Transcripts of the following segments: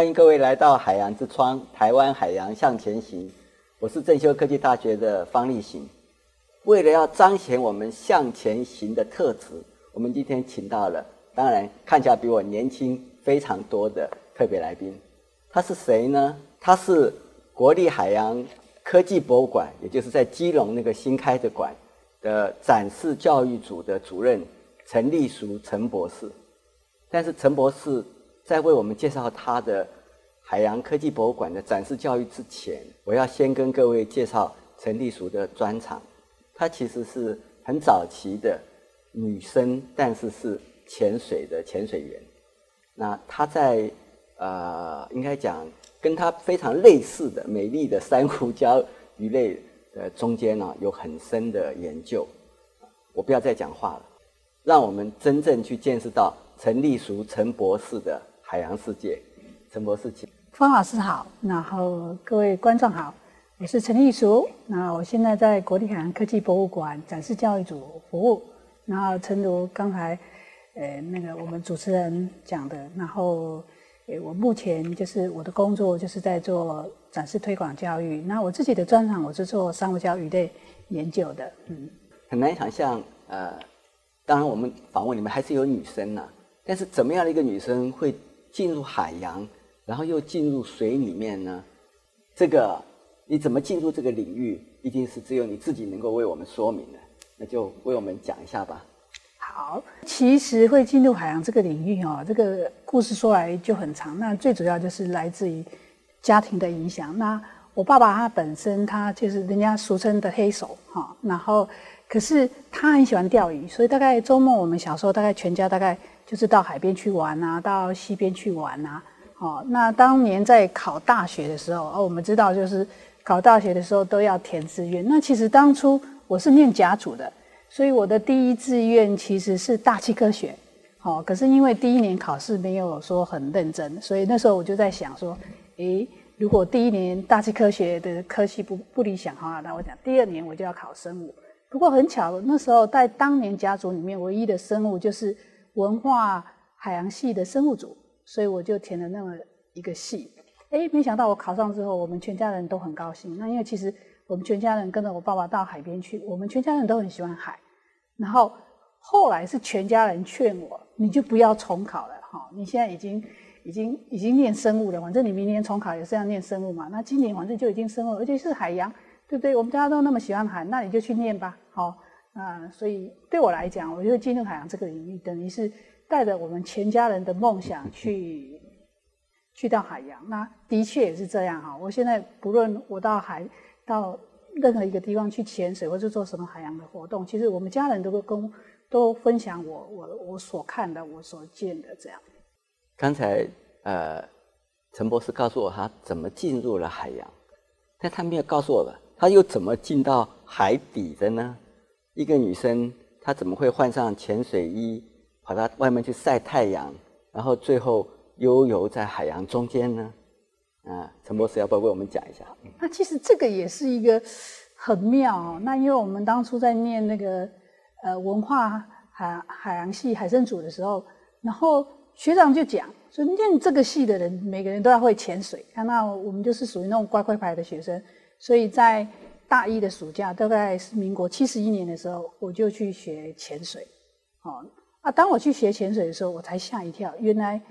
欢迎各位来到海洋之窗，台湾海洋向前行。我是正修科技大学的方立行。为了要彰显我们向前行的特质，我们今天请到了，当然看起来比我年轻非常多的特别来宾。他是谁呢？他是国立海洋科技博物馆，也就是在基隆那个新开的馆的展示教育组的主任陈立淑陈博士。但是陈博士在为我们介绍他的海洋科技博物馆的展示教育之前，我要先跟各位介绍陈立淑的专场。她其实是很早期的女生，但是是潜水的潜水员。那她在呃，应该讲跟她非常类似的美丽的珊瑚礁鱼类的中间呢，有很深的研究。我不要再讲话了，让我们真正去见识到陈立淑陈博士的海洋世界。陈博士，请。方老师好，然后各位观众好。我是陈立淑，那我现在在国立海洋科技博物馆展示教育组服务。然后，诚如刚才，呃，那个我们主持人讲的，然后，呃，我目前就是我的工作就是在做展示推广教育。那我自己的专长，我是做珊瑚礁鱼类研究的。嗯，很难想象，呃，当然我们访问里面还是有女生呐，但是怎么样的一个女生会进入海洋，然后又进入水里面呢？这个。你怎么进入这个领域，一定是只有你自己能够为我们说明的。那就为我们讲一下吧。好，其实会进入海洋这个领域哦，这个故事说来就很长。那最主要就是来自于家庭的影响。那我爸爸他本身他就是人家俗称的黑手哈，然后可是他很喜欢钓鱼，所以大概周末我们小时候大概全家大概就是到海边去玩啊，到溪边去玩啊。哦，那当年在考大学的时候，哦，我们知道就是。考大学的时候都要填志愿。那其实当初我是念甲组的，所以我的第一志愿其实是大气科学。好，可是因为第一年考试没有说很认真，所以那时候我就在想说，诶，如果第一年大气科学的科系不不理想哈，那我讲第二年我就要考生物。不过很巧，那时候在当年家族里面唯一的生物就是文化海洋系的生物组，所以我就填了那么一个系。哎，没想到我考上之后，我们全家人都很高兴。那因为其实我们全家人跟着我爸爸到海边去，我们全家人都很喜欢海。然后后来是全家人劝我，你就不要重考了哈。你现在已经已经已经念生物了，反正你明年重考也是要念生物嘛。那今年反正就已经生物，而且是海洋，对不对？我们大家都那么喜欢海，那你就去念吧。好，啊，所以对我来讲，我觉得进入海洋这个领域，等于是带着我们全家人的梦想去。去到海洋，那的确也是这样哈。我现在不论我到海，到任何一个地方去潜水，或者做什么海洋的活动，其实我们家人都会跟都分享我我我所看的，我所见的这样。刚才呃，陈博士告诉我他怎么进入了海洋，但他没有告诉我了，他又怎么进到海底的呢？一个女生她怎么会换上潜水衣，跑到外面去晒太阳，然后最后？悠游在海洋中间呢，啊，陈博士要不要为我们讲一下？那其实这个也是一个很妙哦。那因为我们当初在念那个呃文化海海洋系海生组的时候，然后学长就讲说，念这个系的人每个人都要会潜水。那我们就是属于那种乖乖牌的学生，所以在大一的暑假，大概是民国七十一年的时候，我就去学潜水。哦，啊，当我去学潜水的时候，我才吓一跳，原来。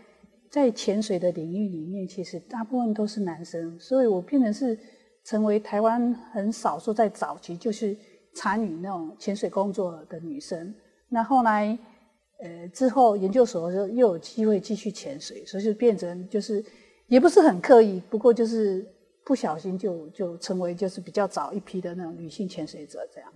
在潜水的领域里面，其实大部分都是男生，所以我变成是成为台湾很少数在早期就是参与那种潜水工作的女生。那后来，呃，之后研究所的时候又有机会继续潜水，所以就变成就是也不是很刻意，不过就是不小心就就成为就是比较早一批的那种女性潜水者这样。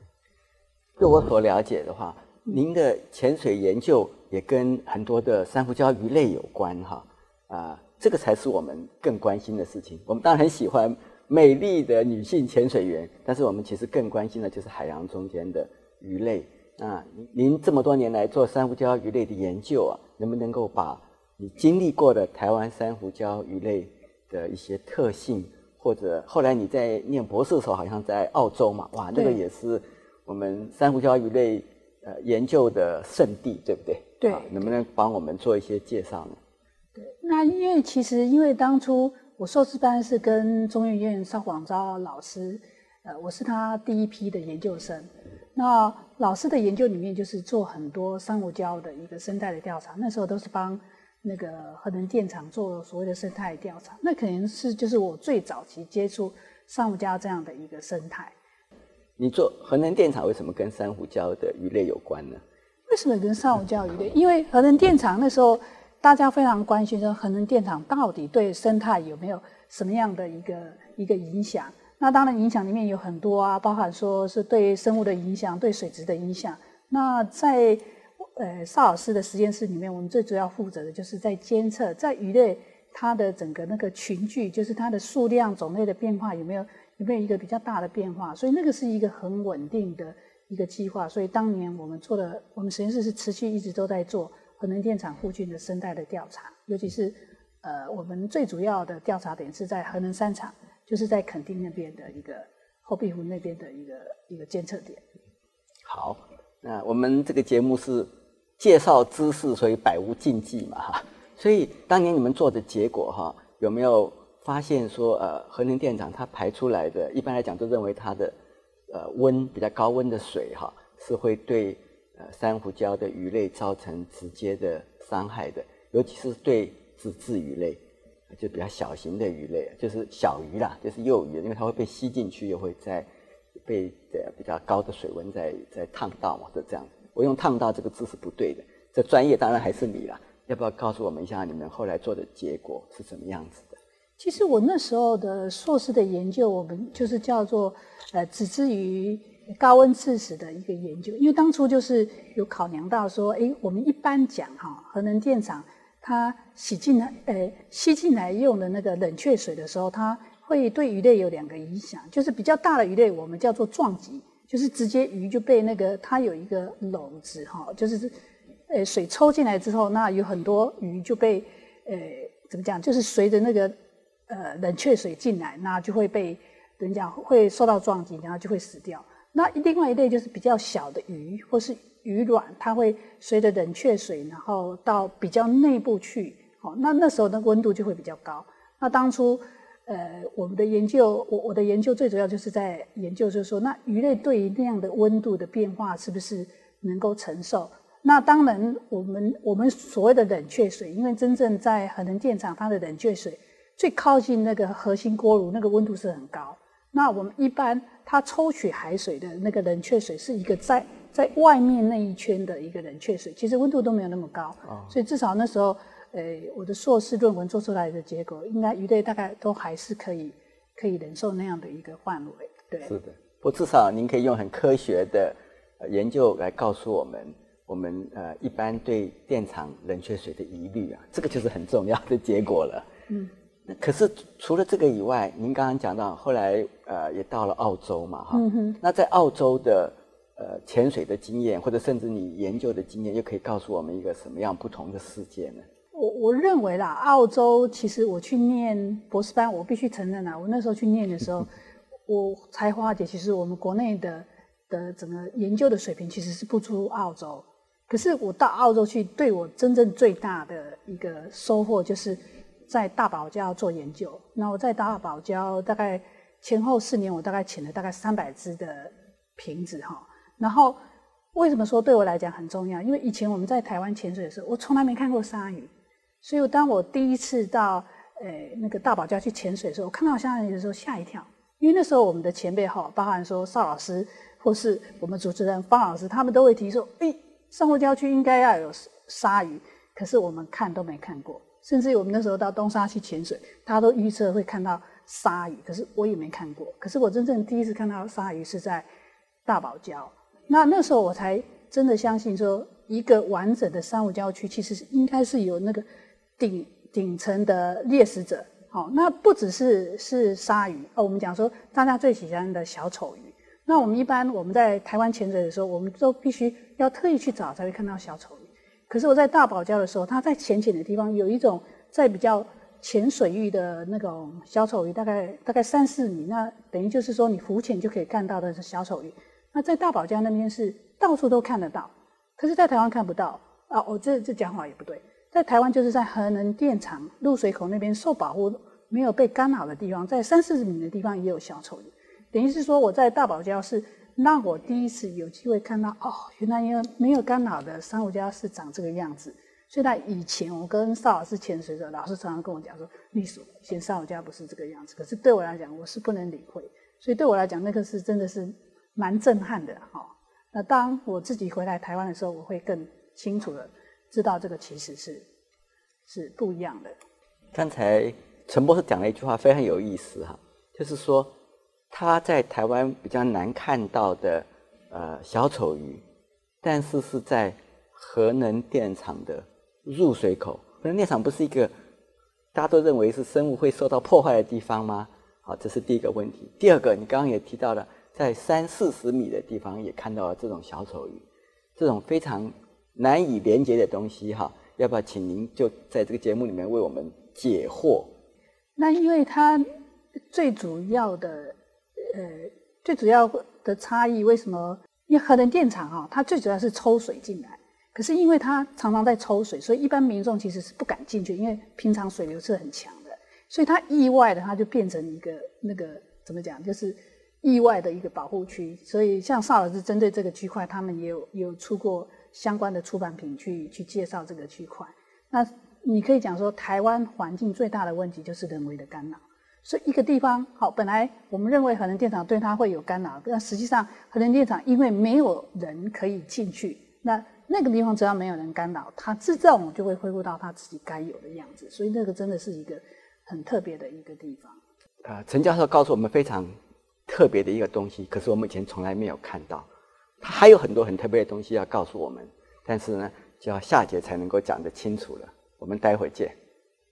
就我所了解的话。您的潜水研究也跟很多的珊瑚礁鱼类有关哈，啊，这个才是我们更关心的事情。我们当然很喜欢美丽的女性潜水员，但是我们其实更关心的就是海洋中间的鱼类。啊，您这么多年来做珊瑚礁鱼类的研究啊，能不能够把你经历过的台湾珊瑚礁鱼类的一些特性，或者后来你在念博士的时候，好像在澳洲嘛，哇，那个也是我们珊瑚礁鱼类。呃，研究的圣地，对不对？对，能不能帮我们做一些介绍呢？对，那因为其实因为当初我硕士班是跟中研院邵广昭老师，呃，我是他第一批的研究生。那老师的研究里面就是做很多珊瑚礁的一个生态的调查，那时候都是帮那个核能电厂做所谓的生态调查，那可能是就是我最早期接触珊瑚礁这样的一个生态。你做核能电厂为什么跟珊瑚礁的鱼类有关呢？为什么跟珊瑚礁鱼类？因为核能电厂那时候大家非常关心说核能电厂到底对生态有没有什么样的一个一个影响。那当然影响里面有很多啊，包含说是对生物的影响、对水质的影响。那在呃邵老师的实验室里面，我们最主要负责的就是在监测在鱼类它的整个那个群聚，就是它的数量种类的变化有没有。有没有一个比较大的变化？所以那个是一个很稳定的一个计划。所以当年我们做的，我们实验室是持续一直都在做核能电厂附近的生态的调查，尤其是呃，我们最主要的调查点是在核能三厂，就是在垦丁那边的一个后壁湖那边的一个一个监测点。好，那我们这个节目是介绍知识，所以百无禁忌嘛哈。所以当年你们做的结果哈，有没有？发现说，呃，核能电厂它排出来的，一般来讲都认为它的，呃，温比较高温的水哈，是会对呃珊瑚礁的鱼类造成直接的伤害的，尤其是对脂质鱼类，就比较小型的鱼类，就是小鱼啦，就是幼鱼，因为它会被吸进去，又会在被的比较高的水温在在烫到嘛，就这样。我用烫到这个字是不对的，这专业当然还是你啦，要不要告诉我们一下你们后来做的结果是什么样子的？其实我那时候的硕士的研究，我们就是叫做呃，只至于高温刺史的一个研究。因为当初就是有考量到说，哎，我们一般讲哈，核能电厂它洗进来，呃，吸进来用的那个冷却水的时候，它会对鱼类有两个影响，就是比较大的鱼类我们叫做撞击，就是直接鱼就被那个它有一个篓子哈，就是呃水抽进来之后，那有很多鱼就被呃怎么讲，就是随着那个。呃，冷却水进来，那就会被人讲会受到撞击，然后就会死掉。那另外一类就是比较小的鱼或是鱼卵，它会随着冷却水，然后到比较内部去。哦，那那时候的温度就会比较高。那当初呃，我们的研究，我我的研究最主要就是在研究，就是说，那鱼类对于那样的温度的变化是不是能够承受？那当然，我们我们所谓的冷却水，因为真正在核能电厂，它的冷却水。最靠近那个核心锅炉，那个温度是很高。那我们一般它抽取海水的那个冷却水，是一个在在外面那一圈的一个冷却水，其实温度都没有那么高。所以至少那时候，呃，我的硕士论文做出来的结果，应该鱼类大概都还是可以可以忍受那样的一个范围。对，是的。不，至少您可以用很科学的研究来告诉我们，我们呃一般对电厂冷却水的疑虑啊，这个就是很重要的结果了。嗯。那可是除了这个以外，您刚刚讲到后来呃也到了澳洲嘛哈，那在澳洲的呃潜水的经验，或者甚至你研究的经验，又可以告诉我们一个什么样不同的世界呢？我我认为啦，澳洲其实我去念博士班，我必须承认啦，我那时候去念的时候，我才华姐其实我们国内的的整个研究的水平其实是不出澳洲，可是我到澳洲去，对我真正最大的一个收获就是。在大堡礁做研究，那我在大堡礁大概前后四年，我大概请了大概三百只的瓶子哈。然后为什么说对我来讲很重要？因为以前我们在台湾潜水的时候，我从来没看过鲨鱼，所以当我第一次到呃那个大堡礁去潜水的时候，我看到鲨鱼的时候吓一跳，因为那时候我们的前辈哈，包含说邵老师或是我们主持人方老师，他们都会提说，哎，珊瑚礁区应该要有鲨鱼，可是我们看都没看过。甚至于我们那时候到东沙去潜水，大家都预测会看到鲨鱼，可是我也没看过。可是我真正第一次看到鲨鱼是在大堡礁，那那时候我才真的相信说，一个完整的珊瑚礁区其实应该是有那个顶顶层的猎食者。好，那不只是是鲨鱼哦，我们讲说大家最喜欢的小丑鱼。那我们一般我们在台湾潜水的时候，我们都必须要特意去找才会看到小丑鱼。可是我在大堡礁的时候，它在浅浅的地方有一种在比较浅水域的那种小丑鱼，大概大概三四米，那等于就是说你浮潜就可以看到的是小丑鱼。那在大堡礁那边是到处都看得到，可是在台湾看不到啊。我这这讲法也不对，在台湾就是在核能电厂入水口那边受保护、没有被干扰的地方，在三四十米的地方也有小丑鱼。等于是说，我在大堡礁是让我第一次有机会看到，哦，原来因为没有干扰的珊瑚礁是长这个样子。所以，在以前我跟邵老师潜水的时候，老师常常跟我讲说：“秘书，以前珊瑚礁不是这个样子。”可是对我来讲，我是不能理会。所以对我来讲，那个是真的是蛮震撼的哈。那当我自己回来台湾的时候，我会更清楚的知道这个其实是是不一样的。刚才陈博士讲了一句话非常有意思哈，就是说他在台湾比较难看到的呃小丑鱼，但是是在核能电厂的。入水口，核能电厂不是一个大家都认为是生物会受到破坏的地方吗？好，这是第一个问题。第二个，你刚刚也提到了，在三四十米的地方也看到了这种小丑鱼，这种非常难以连接的东西，哈，要不要请您就在这个节目里面为我们解惑？那因为它最主要的，呃，最主要的差异，为什么？因为核能电厂哈，它最主要是抽水进来。可是因为它常常在抽水，所以一般民众其实是不敢进去，因为平常水流是很强的，所以它意外的它就变成一个那个怎么讲，就是意外的一个保护区。所以像邵老师针对这个区块，他们也有有出过相关的出版品去去介绍这个区块。那你可以讲说，台湾环境最大的问题就是人为的干扰。所以一个地方好，本来我们认为核能电厂对它会有干扰，但实际上核能电厂因为没有人可以进去，那。那个地方只要没有人干扰，它自动就会恢复到它自己该有的样子。所以那个真的是一个很特别的一个地方。啊，陈教授告诉我们非常特别的一个东西，可是我们以前从来没有看到。他还有很多很特别的东西要告诉我们，但是呢，就要下节才能够讲得清楚了。我们待会儿见。